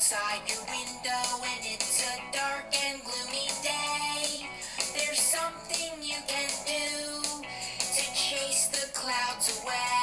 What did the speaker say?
outside your window and it's a dark and gloomy day. There's something you can do to chase the clouds away.